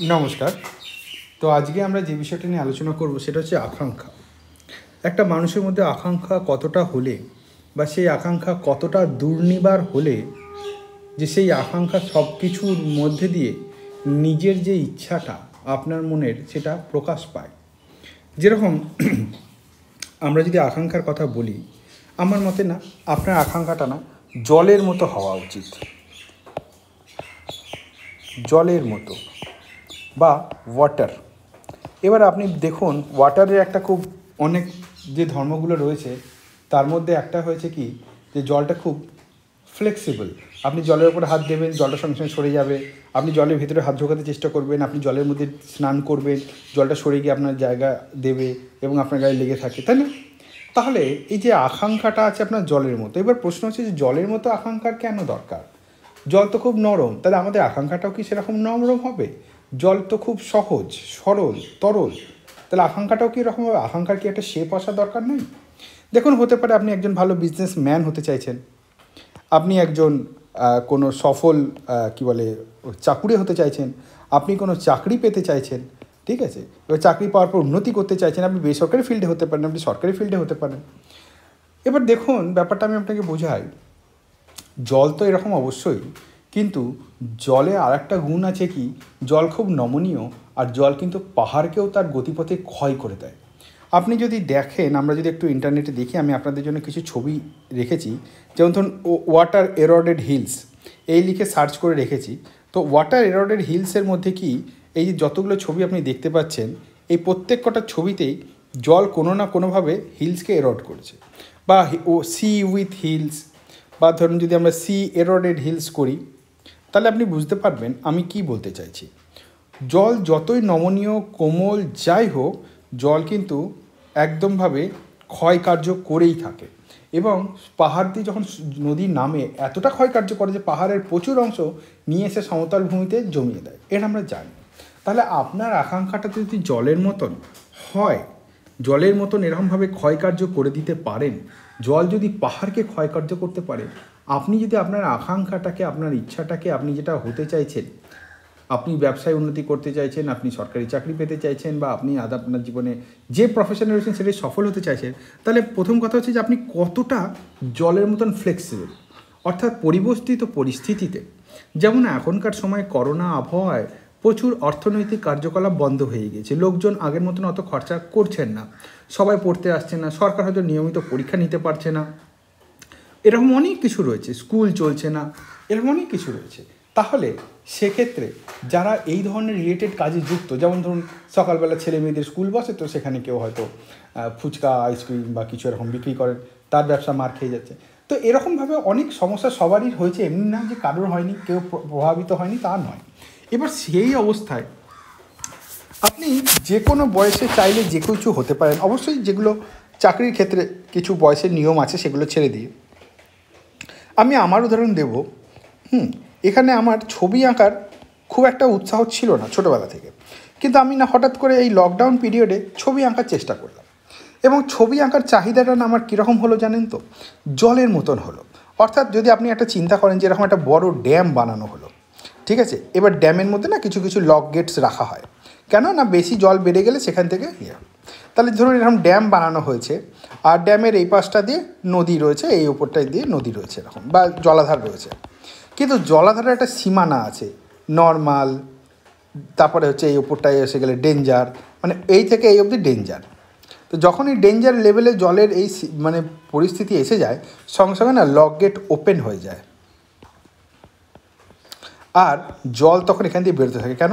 নমস্কার। তো আজকে আমরা যে বিষয়টা নিয়ে আলোচনা করব সেটা হচ্ছে আকাঙ্ক্ষা। একটা মানুষের মধ্যে আকাঙ্ক্ষা কতটা হলে বা সেই আকাঙ্ক্ষা কতটা দুর্নিবার হলে যে সেই আকাঙ্ক্ষা সব কিছুর মধ্যে দিয়ে নিজের যে ইচ্ছাটা আপনার মনের সেটা প্রকাশ পায়। যেরকম আমরা যদি আকাঙ্ক্ষার কথা বলি, আমার মতে না, আপনার আকাঙ্ক্ষাটা না জলের মতো হওয়া উচিত। জলের মতো। বা ওয়াটার এবার আপনি দেখুন ওয়াটারের একটা খুব অনেক যে ধর্মগুলো রয়েছে, তার মধ্যে একটা হয়েছে কি, যে জলটা খুব ফ্লেক্সিবল আপনি জলের উপরে হাত দেবেন, জলটা সঙ্গে সঙ্গে সরে যাবে। আপনি জলের ভিতরে হাত ঢোকাতে চেষ্টা করবেন, আপনি জলের মধ্যে স্নান করবেন, জলটা সরে গিয়ে আপনার জায়গা দেবে এবং আপনার গায়ে লেগে থাকে, তাই না? তাহলে এই যে আকাঙ্ক্ষাটা আছে আপনার জলের মতো, এবার প্রশ্ন হচ্ছে যে জলের মতো আকাঙ্ক্ষার কেন দরকার? জল তো খুব নরম, তাহলে আমাদের আকাঙ্ক্ষাটাও কি সেরকম নরম হবে? জল তো খুব সহজ, সরল, তরল। তাহলে আকাঙ্ক্ষাটাও কি এরকম হবে? আকাঙ্ক্ষার কি একটা শেপ আসা দরকার নেই? দেখুন, হতে পারে আপনি একজন ভালো বিজনেস ম্যান হতে চাইছেন। আপনি একজন কোনো সফল কি বলে, চাকুরি হতে চাইছেন। আপনি কোনো চাকরি পেতে চাইছেন, ঠিক আছে? এবার চাকরি পাওয়ার পর উন্নতি করতে চাইছেন, আপনি বেসরকারি ফিল্ডে হতে পারেন, আপনি সরকারি ফিল্ডে হতে পারেন। এবার দেখুন, ব্যাপারটা আমি আপনাকে বোঝাই। জল তো এরকম অবশ্যই, কিন্তু জলে আর একটা গুণ আছে কি? জল খুব নমনীয় আর জল কিন্তু পাহাড়কেও তার গতিপথে ক্ষয় করে দেয়। আপনি যদি দেখেন, আমরা যদি একটু ইন্টারনেটে দেখি, আমি আপনাদের জন্য কিছু ছবি রেখেছি। যেমন ধরুন ওয়াটার এরোডেড হিলস, এই লিখে সার্চ করে রেখেছি। তো ওয়াটার এরোডেড হিলসের মধ্যে কি? এই যে যতগুলো ছবি আপনি দেখতে পাচ্ছেন, এই প্রত্যেক কটা ছবিতেই জল কোনো না কোনোভাবে হিলসকে এরড করেছে। বা ও সি উইথ হিলস, বা ধরুন যদি আমরা সি এরোডেড হিলস করি তাহলে আপনি বুঝতে পারবেন আমি কি বলতে চাইছি। জল যতই নমনীয়, কোমল যাই হোক, জল কিন্তু একদমভাবে ক্ষয়কার্য করেই থাকে। এবং পাহাড় দিয়ে যখন নদী নামে, এতটা ক্ষয়কার্য করে যে পাহাড়ের প্রচুর অংশ নিয়ে এসে সমতল ভূমিতে জমিয়ে দেয়। এটা আমরা জানি। তাহলে আপনার আকাঙ্ক্ষাটা যদি জলের মতন হয়, জলের মতন এরকমভাবে ক্ষয়কার্য করে দিতে পারেন, জল যদি পাহাড়কে ক্ষয়কার্য করতে পারে আপনি যদি আপনার আকাঙ্ক্ষাটাকে, আপনার ইচ্ছাটাকে আপনি যেটা হতে চাইছেন, আপনি ব্যবসায় উন্নতি করতে চাইছেন, আপনি সরকারি চাকরি পেতে চাইছেন বা আপনি আজ আপনার জীবনে যে প্রফেশনে রয়েছেন সেটাই সফল হতে চাইছেন, তাহলে প্রথম কথা হচ্ছে যে আপনি কতটা জলের মতন ফ্লেক্সিবল অর্থাৎ পরিবর্তিত পরিস্থিতিতে। যেমন এখনকার সময় করোনা আবহাওয়ায় প্রচুর অর্থনৈতিক কার্যকলাপ বন্ধ হয়ে গিয়েছে লোকজন আগের মতন অত খরচা করছেন না। সবাই পড়তে আসছে না। সরকার হয়তো নিয়মিত পরীক্ষা নিতে পারছে না। এরকম অনেক কিছু রয়েছে, স্কুল চলছে না, এরকম অনেক কিছু রয়েছে। তাহলে সেক্ষেত্রে যারা এই ধরনের রিলেটেড কাজে যুক্ত, যেমন ধরুন সকালবেলা ছেলে মেয়েদের স্কুল বসে, তো সেখানে কেউ হয়তো ফুচকা আইসক্রিম বা কিছু এরকম বিক্রি করেন, তার ব্যবসা মার খেয়ে যাচ্ছে। তো এরকমভাবে অনেক সমস্যা সবারই হয়েছে, এমনি না যে কারোর হয়নি, কেউ প্রভাবিত হয়নি, তা নয়। এবার সেই অবস্থায় আপনি যে কোনো বয়সে চাইলে যে কিছু হতে পারেন, অবশ্যই যেগুলো চাকরির ক্ষেত্রে কিছু বয়সের নিয়ম আছে, সেগুলো ছেড়ে দিয়ে। আমি আমার উদাহরণ দেব। হুম, এখানে আমার ছবি আঁকার খুব একটা উৎসাহ ছিল না ছোটোবেলা থেকে। কিন্তু আমি না হঠাৎ করে এই লকডাউন পিরিয়ডে ছবি আঁকার চেষ্টা করলাম। এবং ছবি আঁকার চাহিদাটা না আমার কীরকম হলো জানেন তো? জলের মতন হলো। অর্থাৎ যদি আপনি একটা চিন্তা করেন যে এরকম একটা বড় ড্যাম বানানো হলো। ঠিক আছে? এবার ড্যামের মধ্যে না কিছু কিছু লক গেটস রাখা হয়। কেন না বেশি জল বেড়ে গেলে সেখান থেকে ইয়ে। তাহলে ধরুন এরকম ড্যাম বানানো হয়েছে, আর ড্যামের এই পাশটা দিয়ে নদী রয়েছে, এই ওপরটায় দিয়ে নদী রয়েছে এরকম, বা জলাধার রয়েছে। কিন্তু জলাধারের একটা সীমানা আছে নর্মাল তারপরে হচ্ছে এই ওপরটায় এসে গেলে ডেঞ্জার মানে এই থেকে এই অবধি ডেঞ্জার তো যখন এই ডেঞ্জার লেভেলে জলের এই মানে পরিস্থিতি এসে যায়, সঙ্গে সঙ্গে না লক গেট ওপেন হয়ে যায়। আর জল তখন এখান দিয়ে বেরোতে থাকে, কেন?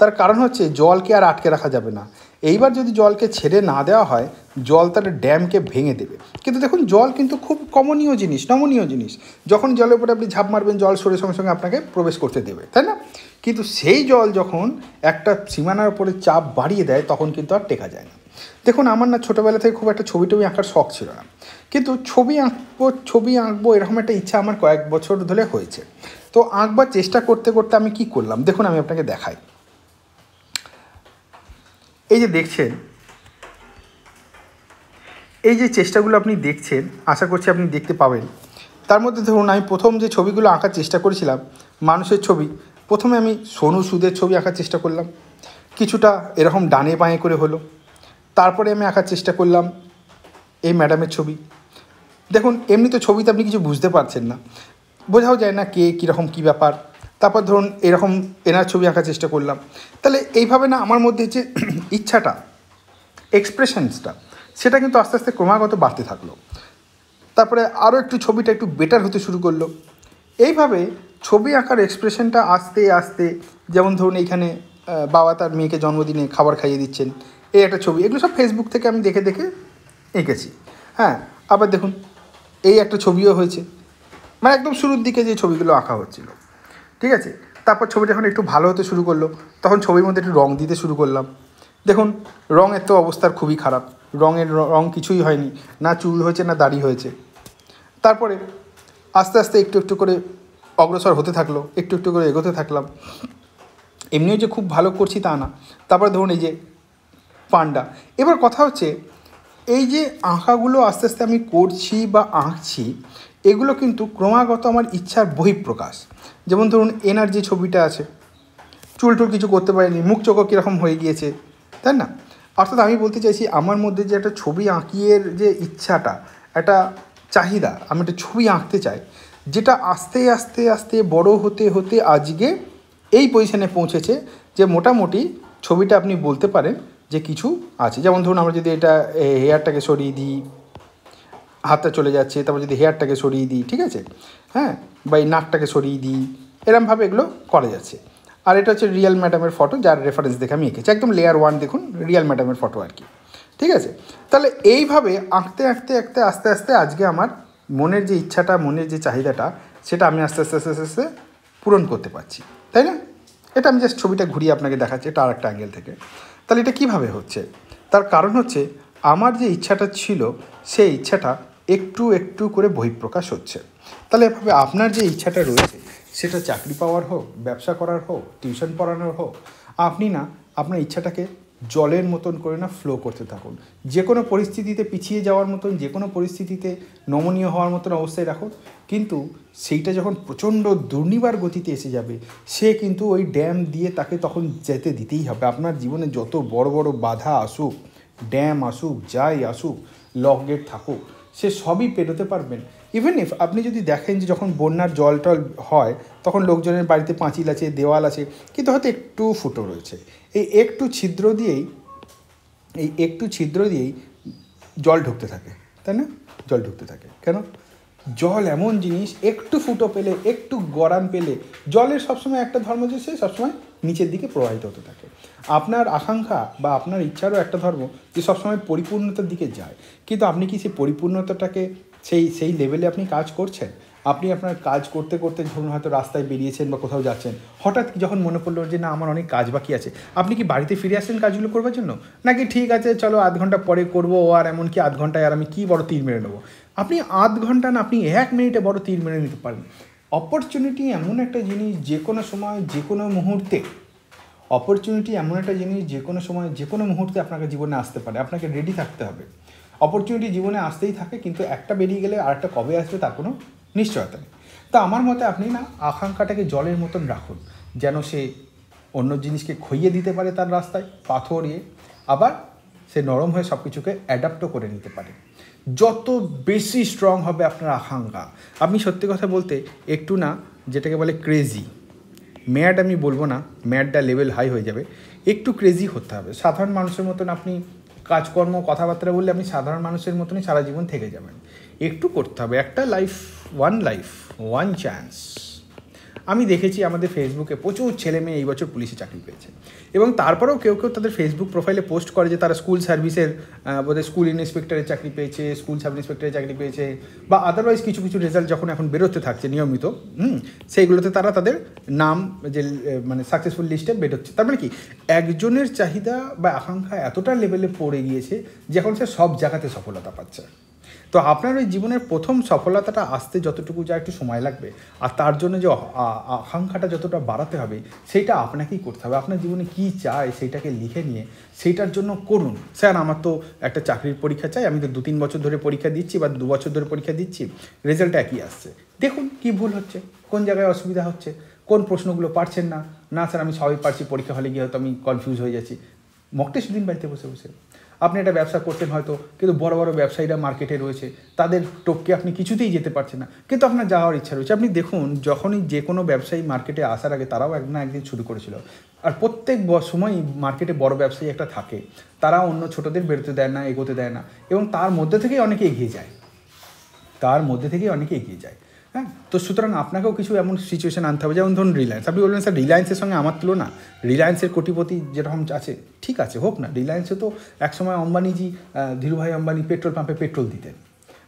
তার কারণ হচ্ছে জলকে আর আটকে রাখা যাবে না। এইবার যদি জলকে ছেড়ে না দেওয়া হয়, জল তার ড্যামকে ভেঙে দেবে। কিন্তু দেখুন, জল কিন্তু খুব কমনীয় জিনিস, নমনীয় জিনিস। যখন জলের উপরে আপনি ঝাঁপ মারবেন, জল সরে সঙ্গে সঙ্গে আপনাকে প্রবেশ করতে দেবে, তাই না? কিন্তু সেই জল যখন একটা সীমানার উপরে চাপ বাড়িয়ে দেয়, তখন কিন্তু আর টেকা যায় না। দেখুন, আমার না ছোটোবেলা থেকে খুব একটা ছবি টবি আঁকার শখ ছিল না। কিন্তু ছবি আঁকবো ছবি আঁকবো, এরকম একটা ইচ্ছা আমার কয়েক বছর ধরে হয়েছে। তো আঁকবার চেষ্টা করতে করতে আমি কি করলাম? দেখুন, আমি আপনাকে দেখাই। এই যে দেখছেন, এই যে চেষ্টাগুলো আপনি দেখছেন, আশা করছি আপনি দেখতে পাবেন। তার মধ্যে ধরুন, আমি প্রথম যে ছবিগুলো আঁকার চেষ্টা করেছিলাম, মানুষের ছবি, প্রথমে আমি সোনু সুদের ছবি আঁকার চেষ্টা করলাম। কিছুটা এরকম ডানে বাঁয়ে করে হলো। তারপরে আমি আঁকার চেষ্টা করলাম এই ম্যাডামের ছবি। দেখুন এমনি তো ছবিতে আপনি কিছু বুঝতে পারছেন না। বোঝাও যায় না কে কীরকম কী ব্যাপার। তারপর ধরুন এরকম এনার ছবি আঁকার চেষ্টা করলাম। তাহলে এইভাবে না আমার মধ্যে যে ইচ্ছাটা এক্সপ্রেশনসটা সেটা কিন্তু আস্তে আস্তে ক্রমাগত বাড়তে থাকল। তারপরে আরও একটু ছবিটা একটু বেটার হতে শুরু করল। এইভাবে ছবি আঁকার এক্সপ্রেশনটা আস্তে আস্তে, যেমন ধরুন এইখানে বাবা তার মেয়েকে জন্মদিনে খাবার খাইয়ে দিচ্ছেন, এই একটা ছবি, এগুলো সব ফেসবুক থেকে আমি দেখে দেখে এঁকেছি। হ্যাঁ আবার দেখুন, এই একটা ছবিও হয়েছে। মানে একদম শুরুর দিকে যে ছবিগুলো আঁকা হচ্ছিল। ঠিক আছে? তারপর ছবিটা যখন একটু ভালো হতে শুরু করল, তখন ছবির মধ্যে একটু রঙ দিতে শুরু করলাম। দেখুন রঙের তো অবস্থার খুবই খারাপ। রঙের র- রং কিছুই হয়নি, না চুল হয়েছে, না দাড়ি হয়েছে। তারপরে আস্তে আস্তে একটু একটু করে অগ্রসর হতে থাকল, একটু একটু করে এগোতে থাকলাম। এমনিও যে খুব ভালো করছি তা না। তারপরে ধরুন এই যে পান্ডা। এবার কথা হচ্ছে এই যে আঁকাগুলো আস্তে আস্তে আমি করছি বা আঁকছি, এগুলো কিন্তু ক্রমাগত আমার ইচ্ছার বহিঃপ্রকাশ। যেমন ধরুন, এনার যে ছবিটা আছে, চুল টুল কিছু করতে পারিনি, মুখ চোখও কীরকম হয়ে গিয়েছে, তাই না? অর্থাৎ আমি বলতে চাইছি, আমার মধ্যে যে একটা ছবি আঁকিয়ের যে ইচ্ছাটা, একটা চাহিদা, আমি একটা ছবি আঁকতে চাই, যেটা আস্তে আস্তে আস্তে বড় হতে হতে আজকে এই পজিশানে পৌঁছেছে যে মোটামুটি ছবিটা আপনি বলতে পারেন যে কিছু আছে। যেমন ধরুন আমরা যদি এটা হেয়ারটাকে সরিয়ে দিই, হাতটা চলে যাচ্ছে, তারপর যদি হেয়ারটাকে সরিয়ে দিই, ঠিক আছে? হ্যাঁ? বা এই নাকটাকে সরিয়ে দিই, এরমভাবে এগুলো করা যাচ্ছে। আর এটা হচ্ছে রিয়েল ম্যাডামের ফটো যার রেফারেন্স দেখে আমি এঁকেছি। একদম লেয়ার ওয়ান দেখুন রিয়েল ম্যাডামের ফটো আর কি। ঠিক আছে? তাহলে এইভাবে আঁকতে আঁকতে আঁকতে, আস্তে আস্তে আজকে আমার মনের যে ইচ্ছাটা, মনের যে চাহিদাটা, সেটা আমি আস্তে আস্তে আস্তে আস্তে আস্তে পূরণ করতে পারছি। তাই না? এটা আমি জাস্ট ছবিটা ঘুরিয়ে আপনাকে দেখাচ্ছি, এটা আর একটা অ্যাঙ্গেল থেকে। তাহলে এটা কীভাবে হচ্ছে? তার কারণ হচ্ছে, আমার যে ইচ্ছাটা ছিল, সেই ইচ্ছাটা একটু একটু করে বহিঃপ্রকাশ হচ্ছে। তাহলে এভাবে আপনার যে ইচ্ছাটা রয়েছে, সেটা চাকরি পাওয়ার হোক, ব্যবসা করার হোক, টিউশন পড়ানোর হোক, আপনি না আপনার ইচ্ছাটাকে জলের মতন করে না ফ্লো করতে থাকুন। যে কোনো পরিস্থিতিতে পিছিয়ে যাওয়ার মতন যে কোনো পরিস্থিতিতে নমনীয় হওয়ার মতন অবস্থায় রাখুন। কিন্তু সেইটা যখন প্রচণ্ড দুর্নিবার গতিতে এসে যাবে, সে কিন্তু ওই ড্যাম দিয়ে তাকে তখন যেতে দিতেই হবে। আপনার জীবনে যত বড় বড় বাধা আসুক, ড্যাম আসুক, যাই আসুক, লক গেট থাকুক, সে সবই পেরোতে পারবেন। ইভেন ইফ আপনি যদি দেখেন যে যখন বন্যার জল টল হয়, তখন লোকজনের বাড়িতে পাঁচিল আছে, দেওয়াল আছে, কিন্তু হয়তো একটু ফুটো রয়েছে। এই একটু ছিদ্র দিয়েই, এই একটু ছিদ্র দিয়েই জল ঢুকতে থাকে, তাই না? জল ঢুকতে থাকে। কেন? জল এমন জিনিস, একটু ফুটো পেলে, একটু গরম পেলে, জলের সবসময় একটা ধর্ম যে সে সবসময় নিচের দিকে প্রবাহিত হতে থাকে। আপনার আকাঙ্ক্ষা বা আপনার ইচ্ছারও একটা ধর্ম যে সবসময় পরিপূর্ণতার দিকে যায়। কিন্তু আপনি কি সেই পরিপূর্ণতাটাকে সেই সেই লেভেলে আপনি কাজ করছেন, আপনি আপনার কাজ করতে করতে ধরুন হয়তো রাস্তায় বেরিয়েছেন বা কোথাও যাচ্ছেন, হঠাৎ যখন মনে পড়ল যে না, আমার অনেক কাজ বাকি আছে, আপনি কি বাড়িতে ফিরে আসছেন কাজগুলো করবার জন্য? নাকি ঠিক আছে, চলো আধ ঘণ্টা পরে করব আর এমনকি আধ ঘন্টায় আর আমি কী বড় তীর মেরে নেব? আপনি আধ ঘণ্টা না, আপনি এক মিনিটে বড় তীর মেরে নিতে পারেন। অপরচুনিটি এমন একটা জিনিস যে কোনো সময়, যে কোনো মুহূর্তে অপরচুনিটি এমন একটা জিনিস যে কোনো সময়, যে কোনো মুহূর্তে আপনাকে জীবনে আসতে পারে, আপনাকে রেডি থাকতে হবে। অপরচুনিটি জীবনে আসতেই থাকে, কিন্তু একটা বেরিয়ে গেলে আর একটা কবে আসবে তার কোনো নিশ্চয়তা নেই। তা আমার মতে আপনি না আকাঙ্ক্ষাটাকে জলের মতন রাখুন, যেন সে অন্য জিনিসকে খইয়ে দিতে পারে তার রাস্তায়, পাথর ইয়ে আবার সে নরম হয়ে সব কিছুকে অ্যাডাপ্টও করে নিতে পারে। যত বেশি স্ট্রং হবে আপনার আকাঙ্ক্ষা, আপনি সত্যি কথা বলতে একটু না যেটাকে বলে ক্রেজি ম্যাড আমি বলব না ম্যাডটা লেভেল হাই হয়ে যাবে, একটু ক্রেজি হতে হবে। সাধারণ মানুষের মতন আপনি কাজকর্ম, কথাবার্তা বললে আপনি সাধারণ মানুষের মতনই সারা জীবন থেকে যাবেন। একটু করতে হবে, একটা life one life one chance আমি দেখেছি আমাদের ফেসবুকে প্রচুর ছেলে মেয়ে এই বছর পুলিশে চাকরি পেয়েছে। এবং তারপরেও কেউ কেউ তাদের ফেসবুক প্রোফাইলে পোস্ট করে যে তারা স্কুল সার্ভিসের বোধহয় স্কুল ইন্সপেক্টরের চাকরি পেয়েছে স্কুল সাব ইন্সপেক্টরের চাকরি পেয়েছে, বা আদারওয়াইজ কিছু কিছু রেজাল্ট যখন এখন বেরোতে থাকছে নিয়মিত, হুম, সেইগুলোতে তারা তাদের নাম যে মানে সাকসেসফুল লিস্টে বেরোচ্ছে। তার মানে কি, একজনের চাহিদা বা আকাঙ্ক্ষা এতটা লেভেলে পড়ে গিয়েছে যে এখন সে সব জায়গাতে সফলতা পাচ্ছে। তো আপনার ওই জীবনের প্রথম সফলতাটা আসতে যতটুকু যা একটু সময় লাগবে, আর তার জন্য যে আকাঙ্ক্ষাটা যতটা বাড়াতে হবে, সেইটা আপনাকেই করতে হবে। আপনার জীবনে কী চায় সেইটাকে লিখে নিয়ে সেইটার জন্য করুন। স্যার, আমার তো একটা চাকরির পরীক্ষা চাই, আমি তো দু তিন বছর ধরে পরীক্ষা দিচ্ছি বা দু বছর ধরে পরীক্ষা দিচ্ছি, রেজাল্ট একই আসছে। দেখুন কি ভুল হচ্ছে, কোন জায়গায় অসুবিধা হচ্ছে, কোন প্রশ্নগুলো পারছেন না। না, স্যার, আমি সবাই পারছি, পরীক্ষা হলে গিয়ে হয়তো আমি কনফিউজ হয়ে যাচ্ছি। মক দিন বাড়িতে বসে বসে। আপনি একটা ব্যবসা করতেন হয়তো, কিন্তু বড় বড় ব্যবসায়ীরা মার্কেটে রয়েছে, তাদের টপকে আপনি কিছুতেই যেতে পারছেন না। কিন্তু আপনার যাওয়ার ইচ্ছা রয়েছে। আপনি দেখুন, যখনই যে কোনো ব্যবসায়ী মার্কেটে আসার আগে তারাও এক না একদিন শুরু করেছিল। আর প্রত্যেক সময় মার্কেটে বড় ব্যবসায়ী একটা থাকে। তারা অন্য ছোটদের বেরোতে দেয় না, এগোতে দেয় না। এবং তার মধ্যে থেকেই অনেকে এগিয়ে যায়। তার মধ্যে থেকেই অনেকে এগিয়ে যায়। হ্যাঁ তো সুতরাং আপনাকেও কিছু এমন সিচুয়েশান আনতে হবে। যেমন ধরুন রিলায়েন্স আপনি বলবেন স্যার রিলায়েন্সের সঙ্গে আমার তুলনা। রিলায়েন্সের কোটিপতি যেরকম আছে, ঠিক আছে, হোক না। রিলায়েন্সে তো একসময় অম্বানিজি ধীরুভাই অম্বানি পেট্রোল পাম্পে পেট্রোল দিতেন।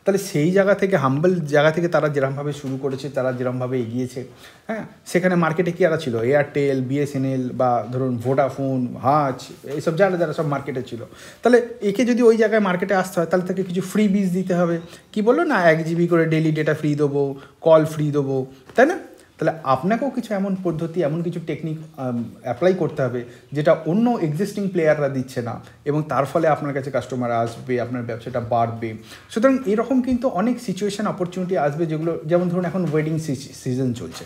তাহলে সেই জায়গা থেকে হাম্বল জায়গা থেকে তারা যেরমভাবে শুরু করেছে, তারা যেরমভাবে এগিয়েছে হ্যাঁ? সেখানে মার্কেটে কি আরা ছিল? এয়ারটেল বিএসএনএল বা ধরুন ভোডাফোন হাচ এইসব যারা যারা সব মার্কেটে ছিল। তাহলে একে যদি ওই জায়গায় মার্কেটে আসতে হয়, তাহলে তাকে কিছু ফ্রি বিজ দিতে হবে। কি বলল? না, এক জিবি করে ডেলি ডেটা ফ্রি দেবো কল ফ্রি দেবো, তাই না? তাহলে আপনাকেও কিছু এমন পদ্ধতি, এমন কিছু টেকনিক অ্যাপ্লাই করতে হবে যেটা অন্য এক্সিস্টিং প্লেয়াররা দিচ্ছে না এবং তার ফলে আপনার কাছে কাস্টমার আসবে, আপনার ব্যবসাটা বাড়বে। সুতরাং এরকম কিন্তু অনেক সিচুয়েশান অপরচুনিটি আসবে যেগুলো, যেমন ধরুন এখন ওয়েডিং সিজন চলছে।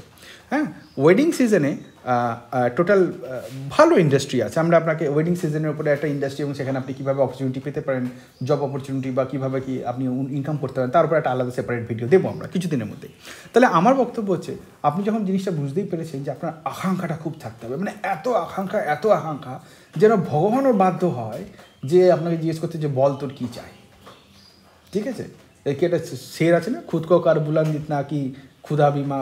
হ্যাঁ ওয়েডিং সিজনে টোটাল ভালো ইন্ডাস্ট্রি আছে। আমরা আপনাকে ওয়েডিং সিজনের উপরে একটা ইন্ডাস্ট্রি এবং সেখানে আপনি কীভাবে অপরচুনিটি পেতে পারেন জব অপরচুনিটি বা কীভাবে কি আপনি ইনকাম করতে পারেন, তার উপরে একটা আলাদা সেপারেট ভিডিও দেবো আমরা কিছুদিনের মধ্যে তাহলে আমার বক্তব্য হচ্ছে, আপনি যখন জিনিসটা বুঝতেই পেরেছেন যে আপনার আকাঙ্ক্ষাটা খুব থাকতে হবে মানে এত আকাঙ্ক্ষা এত আকাঙ্ক্ষা যেন ভগবানও বাধ্য হয় যে আপনাকে জিজ্ঞেস করতে যে, বল তোর কী চাই? ঠিক আছে? কি একটা শের আছে না? খুদ কো কার বুলান জিতনা কি ক্ষুধা বিমা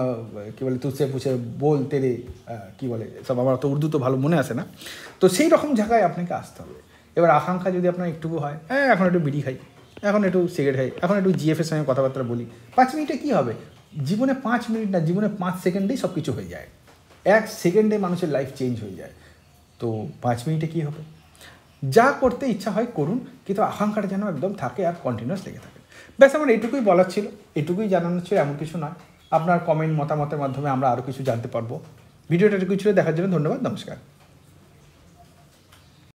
কী বলে তুসে পুছে বল তেরে কী বলে, সব আমার তো উর্দু তো ভালো মনে আসে না। তো সেই রকম জায়গায় আপনাকে আসতে হবে। এবার আকাঙ্ক্ষা যদি আপনার একটুকু হয় হ্যাঁ এখন একটু বিড়ি খাই, এখন একটু সিগারেট খাই, এখন একটু জিএফের সঙ্গে কথাবার্তা বলি। পাঁচ মিনিটে কী হবে? জীবনে পাঁচ মিনিট না, জীবনে পাঁচ সেকেন্ডেই সব কিছু হয়ে যায়। এক সেকেন্ডে মানুষের লাইফ চেঞ্জ হয়ে যায়। তো পাঁচ মিনিটে কী হবে? যা করতে ইচ্ছা হয় করুন, কিন্তু আকাঙ্ক্ষাটা যেন একদম থাকে আর কন্টিনিউয়াস লেগে থাকে। ব্যাস, আমার এটুকুই বলার ছিল। এটুকুই জানানোর ছিল, এমন কিছু নয়। আপনার কমেন্ট মতামতের মাধ্যমে আমরা আরও কিছু জানতে পারব। ভিডিওটা এটুকুই ছিল। দেখার জন্য ধন্যবাদ, নমস্কার।